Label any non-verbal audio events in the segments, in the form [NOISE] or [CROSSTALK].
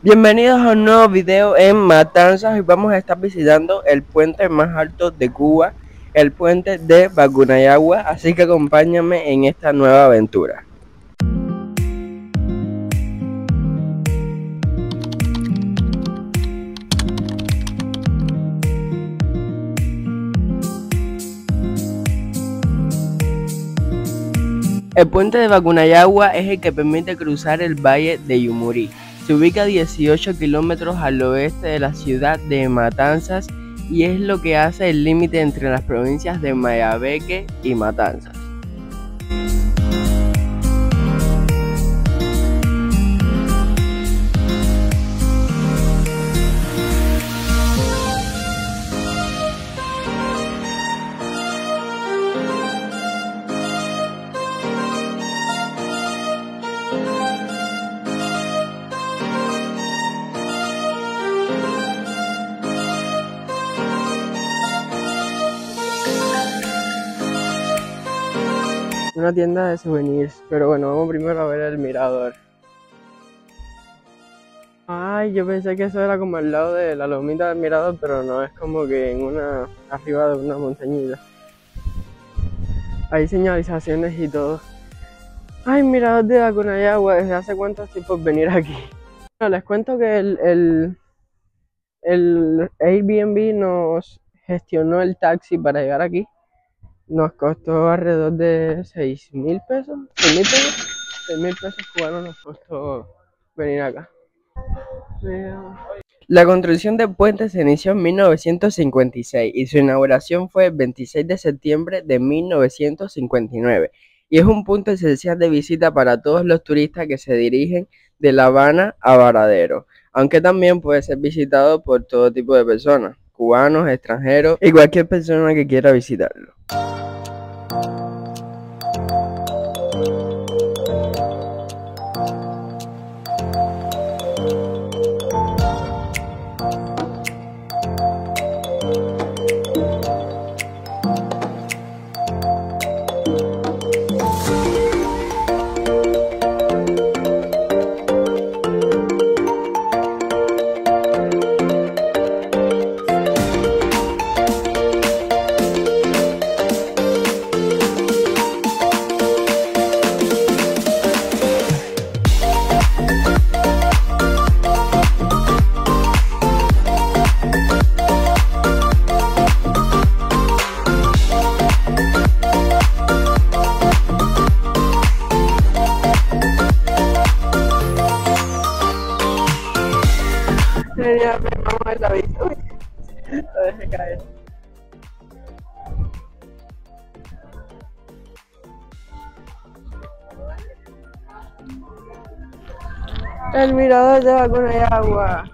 Bienvenidos a un nuevo video en Matanzas. Hoy vamos a estar visitando el puente más alto de Cuba, el puente de Bagunayagua. Así que acompáñame en esta nueva aventura. El puente de Bacunayagua es el que permite cruzar el valle de Yumurí. Se ubica a 18 kilómetros al oeste de la ciudad de Matanzas y es lo que hace el límite entre las provincias de Mayabeque y Matanzas. Una tienda de souvenirs. Pero bueno, vamos primero a ver el mirador. Ay, yo pensé que eso era como al lado de la lomita del mirador, pero no, es como que en una, arriba de una montañita. Hay señalizaciones y todo. Ay, mirador de Acunayagua, ¿desde hace cuánto por venir aquí? Bueno, les cuento que el, el, el Airbnb nos gestionó el taxi para llegar aquí nos costó alrededor de 6 mil pesos, 6 mil pesos, 6 mil pesos cubanos nos costó venir acá. La construcción del puente se inició en 1956 y su inauguración fue el 26 de septiembre de 1959 y es un punto esencial de visita para todos los turistas que se dirigen de La Habana a Varadero, aunque también puede ser visitado por todo tipo de personas, cubanos, extranjeros y cualquier persona que quiera visitarlo. Ya me vamos a la vista. Lo dejé caer. El mirador de agua.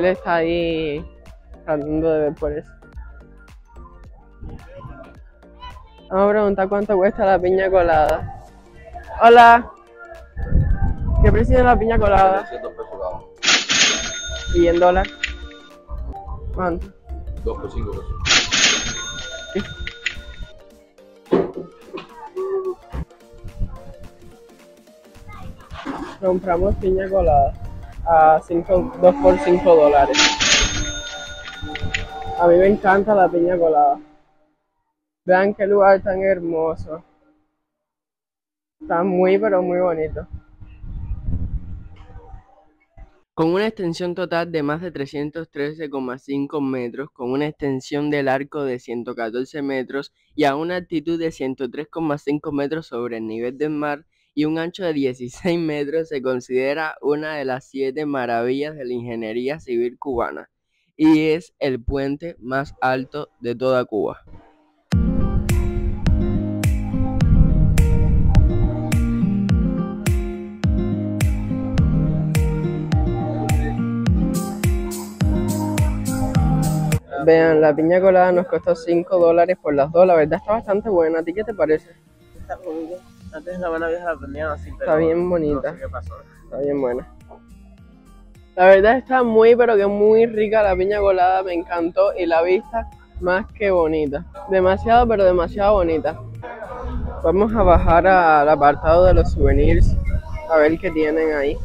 Ariel está ahí tratando de ver por eso. Vamos a preguntar cuánto cuesta la piña colada. Hola. ¿Qué precio de la piña colada? 300 pesos cada uno. ¿Y en dólar? ¿Cuánto? 2 por 5 pesos. Compramos piña colada a 5, 2 por 5 dólares. A mí me encanta la piña colada. Vean qué lugar tan hermoso. Está muy pero muy bonito. Con una extensión total de más de 313,5 metros, con una extensión del arco de 114 metros y a una altitud de 103,5 metros sobre el nivel del mar y un ancho de 16 metros, se considera una de las siete maravillas de la ingeniería civil cubana y es el puente más alto de toda Cuba. Vean, la piña colada nos costó 5 dólares por las dos. La verdad está bastante buena. ¿A ti qué te parece? Está bonito. Antes en La Habana Vieja la vendían así, pero Está bien no bonita. sé qué pasó. Está bien buena. La verdad está muy, pero que muy rica la piña colada. Me encantó. Y la vista más que bonita. Demasiado, pero demasiado bonita. Vamos a bajar al apartado de los souvenirs. A ver qué tienen ahí.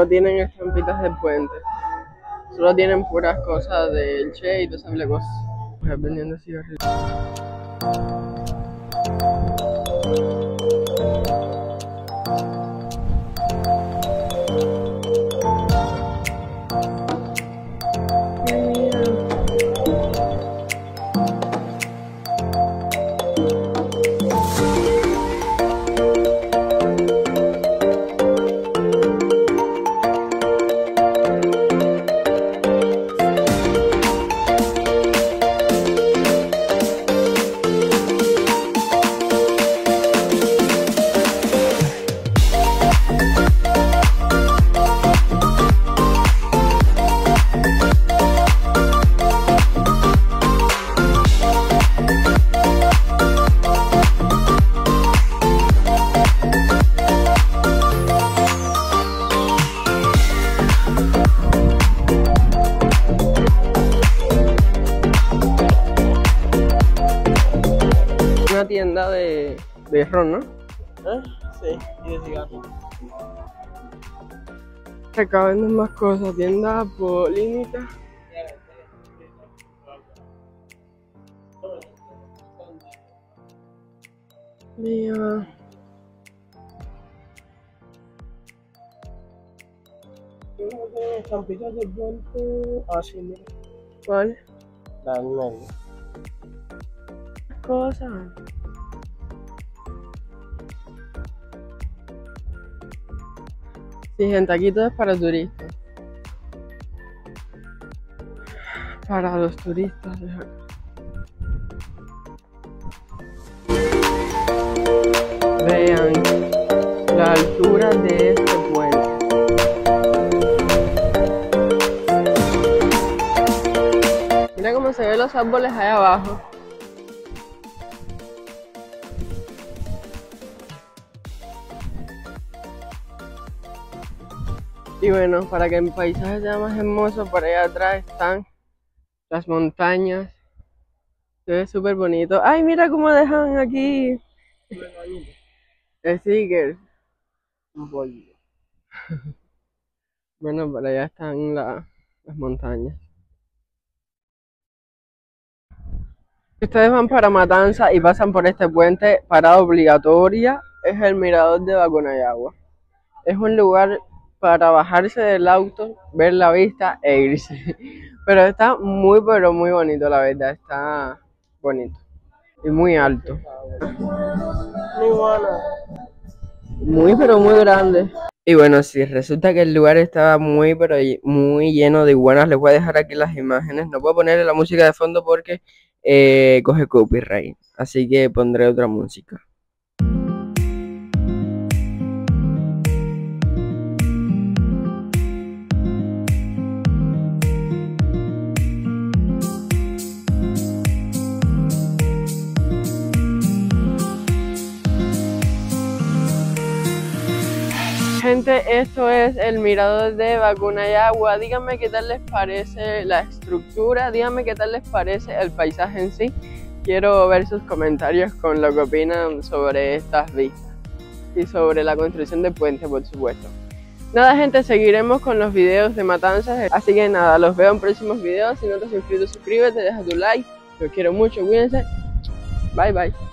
No tienen estampitas de puente. Solo tienen puras cosas del Che y todas esas cosas. Vendiendo cigarrillos. Tienda de, de ron, ¿no? ¿Eh? Sí, y de cigarros. Acá venden más cosas, tienda polímica. Mira. Estampitas de puente. Ah, sí, mira. ¿Cuál? La medio. Cosa. Sí, gente, aquí todo es para turistas. Para los turistas. Vean la altura de este puente. Mira cómo se ven los árboles ahí abajo. Y bueno, para que el paisaje sea más hermoso, por allá atrás están las montañas. Se ve súper bonito. ¡Ay, mira cómo dejan aquí! Un pollo. [LAUGHS] Bueno, por allá están la- las montañas. Si ustedes van para Matanza y pasan por este puente, parada obligatoria es el mirador de Bacunayagua. Es un lugar para bajarse del auto, ver la vista e irse. [LAUGHS] Pero está muy, pero muy bonito, la verdad. Está bonito. Y muy alto. Muy buena. Muy, pero muy grande. Y bueno, sí, resulta que el lugar estaba muy, pero muy lleno de iguanas. Les voy a dejar aquí las imágenes. No puedo ponerle la música de fondo porque eh, coge copyright. Así que pondré otra música. Gente, esto es el mirador de Bacunayagua. Díganme qué tal les parece la estructura, díganme qué tal les parece el paisaje en sí. Quiero ver sus comentarios con lo que opinan sobre estas vistas y sobre la construcción del puente, por supuesto. Nada, gente, seguiremos con los videos de matanzas. Así que nada, los veo en próximos videos. Si no te has suscrito, suscríbete, deja tu like. Los quiero mucho, cuídense. Bye bye.